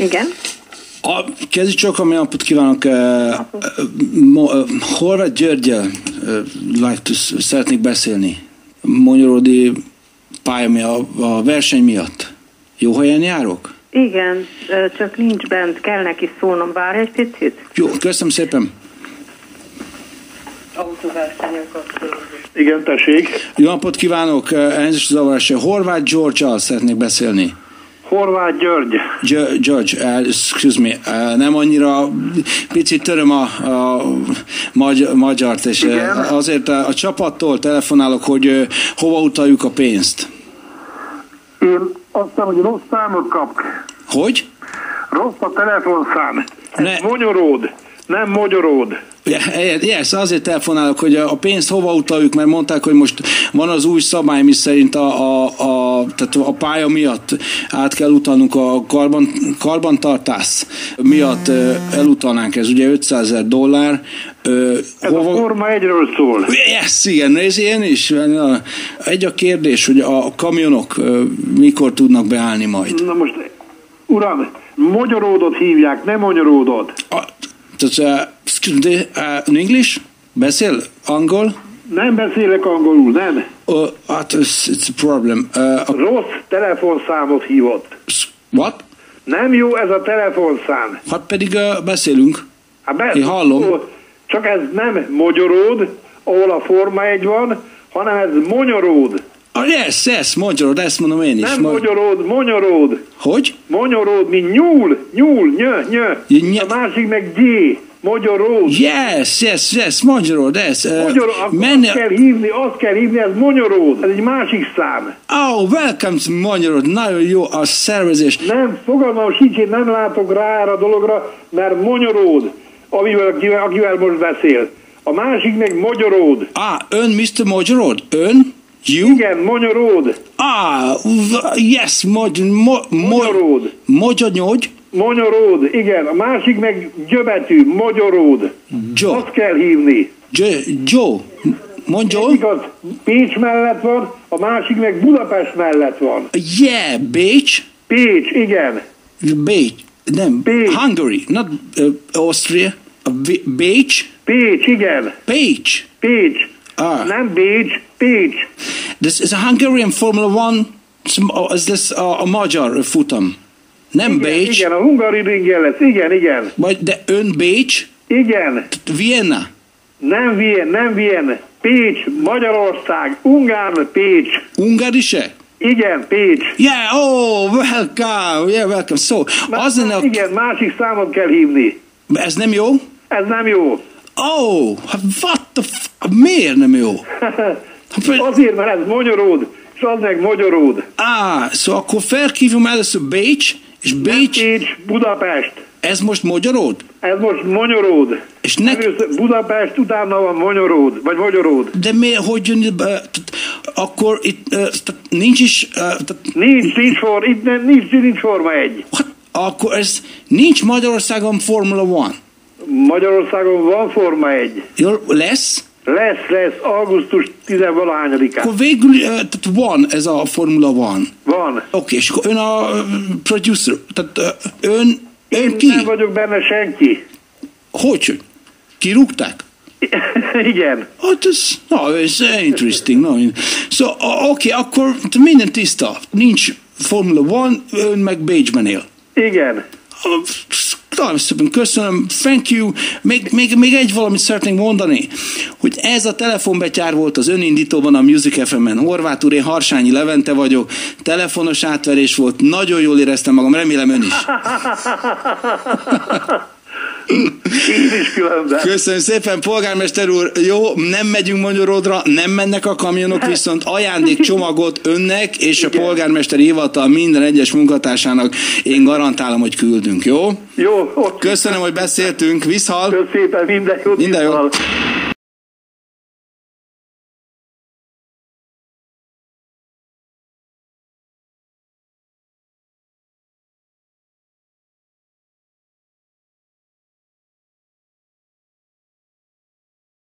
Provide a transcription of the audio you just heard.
Igen. A, kezdjük csak, ami napot kívánok. Uh, uh, Horváth Györgyel uh, like to, szeretnék beszélni. Magyarodi pálya a, a verseny miatt. Jó helyen járok? Igen, csak nincs bent, kell neki szólnom, várj egy picit. Jó, köszönöm szépen. Igen, tessék. Jó napot kívánok, elnézést zavarás. Horváth George-al szeretnék beszélni. Horváth György. Ge- George, uh, excuse me, uh, nem annyira, picit töröm a, a magy- magyart, és Igen. uh, azért a, a csapattól telefonálok, hogy uh, hova utaljuk a pénzt. Én azt hiszem, hogy rossz számot kap. Hogy? Rossz a telefonszám. Ne. Monyoród, nem Magyaród. Yes, azért telefonálok, hogy a pénzt hova utaljuk, mert mondták, hogy most van az új szabály, mi szerint a, a, a, tehát a pálya miatt át kell utalnunk a karban, karbantartás miatt elutalnánk, ez ugye 500 ezer dollár. Ö, Ez a Forma egyről szól. Yes, igen, ez ilyen is. Egy a kérdés, hogy a kamionok mikor tudnak beállni majd. Na most, uram, Magyaródot hívják, nem Magyaródot. A, tehát, uh, in English? Beszél angol? Nem beszélek angolul, nem. Uh, hát, it's, it's a problem. Uh, a, Rossz telefonszámot hívott. what? Nem jó ez a telefonszám. Hát pedig uh, beszélünk. Hát be, Én hallom. Csak ez nem Magyaród, ahol a Forma egy van, hanem ez Monyoród. Ah, yes, yes, magyarod, ezt mondom én is. Nem Ma- Magyaród, Monyoród. Hogy? Monyoród, mint nyúl, nyúl, nyö, nyö. Nyö. A másik meg G, Magyaród. Yes, yes, yes, magyarod, ez. Uh, Magyaród, akkor menni, azt kell hívni, azt kell hívni, ez Monyoród. Ez egy másik szám. oh, welcome to magyarod, nagyon jó a szervezés. Nem, fogalmam sincs, én nem látok rá erre a dologra, mert Monyoród, amivel, akivel, akivel most beszél. A másik meg Magyaród. Ah, ön Mr. Magyarod? Ön? You? Igen, Monyoród. Ah, yes, magyar, mo, mo, Magyaród. magyar nyolgy, Monyoród, igen. A másik meg gyöbetű, Magyaród. Joe, Azt kell hívni. Joe, Joe, mondja, Egyik az Pécs mellett van, a másik meg Budapest mellett van. yeah, Bécs, Pécs, igen. Bécs, nem, Bécs. Hungary, not uh, Austria, Bé- Bécs, Pécs, igen. Pécs. Pécs. Ah. Nem Bécs, Pécs. This is a Hungarian Formula One, is this a, a magyar futam? Nem Igen, Bécs, igen, a hungari ringen lesz. Igen, igen. vagy de ön Bécs, Igen. Vienna. Nem Vien, nem Vien. Pécs, Magyarország, Ungár, Pécs. Ungarise? Igen, Pécs. Yeah, oh, welcome, yeah, welcome. So, az lenne, a- Igen, másik számot kell hívni. ez nem jó? Ez nem jó. Oh, what the f- miért nem jó? Hát, Azért, mert ez Magyaród, és az meg Magyaród. Á, szóval akkor felhívom először Bécs, és Bécs, Pécs, Budapest. ez most magyarod? Ez most Magyaród. És ne, Budapest, utána van Magyaród, vagy Magyaród. de miért, hogy jön, akkor itt tehát nincs is, tehát, Nincs, nincs, for, itt nem, nincs, nincs Forma egy. hát, akkor ez nincs Magyarországon Formula One. Magyarországon van Forma egy. Jó, lesz? Lesz, lesz, augusztus 10-valahányadikán. Akkor végül tehát van ez a Formula One. Van. Oké, és akkor ön a producer, tehát ön, ön Én ki? nem vagyok benne senki. Hogy? Kirúgták? Igen. Hát ez, na, ez interesting. No. So, o- oké, okay, akkor minden tiszta. Nincs Formula One, ön meg Bécsben él. Igen. Nagyon szépen köszönöm, thank you. Még, még, még egy valamit szeretnék mondani, hogy ez a telefonbetyár volt az önindítóban a Music FM-en. Horváth úr, én Harsányi Levente vagyok, telefonos átverés volt, nagyon jól éreztem magam, remélem ön is. Én is különben. Köszönöm szépen, polgármester úr. Jó, nem megyünk Magyaródra, nem mennek a kamionok, viszont ajándékcsomagot önnek és a Igen. polgármesteri hivatal minden egyes munkatársának én garantálom, hogy küldünk, jó? Jó, oké. Köszönöm, hogy beszéltünk, viszhal! Köszönöm szépen, minden jót. Minden jót.